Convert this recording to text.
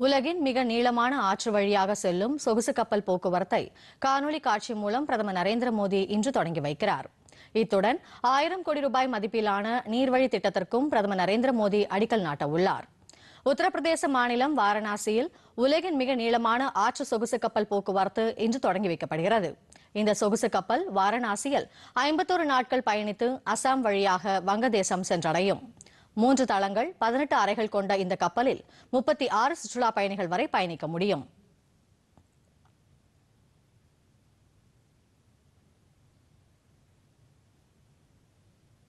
உலகின் மிக நீளமான ஆற்று வழியாக செல்லும் சொகுசு கப்பல் போக்குவரத்தை காணொலி காட்சி மூலம் பிரதமர் நரேந்திர மோடி இன்று தொடங்கி வைக்கிறார். இத்துடன் ஆயிரம் கோடி ரூபாய் மதிப்பிலான நீர்வழி திட்டத்திற்கும் பிரதமர் நரேந்திர மோடி அடிக்கல் நாட்ட உள்ளார் உத்தரப்பிரதேச மாநிலம் வாரணாசியில் உலகின் மிக நீளமான ஆற்று சொகுசு கப்பல் போக்குவரத்து இன்று தொடங்கி வைக்கப்படுகிறது. இந்த சொகுசு கப்பல் வாரணாசியில் ஐம்பத்தோரு நாட்கள் பயணித்து அசாம் வழியாக வங்கதேசம் சென்றடையும். மூன்று தளங்கள் பதினெட்டு அறைகள் கொண்ட இந்த கப்பலில் முப்பத்தி ஆறு சுற்றுலா பயணிகள் வரை பயணிக்க முடியும்.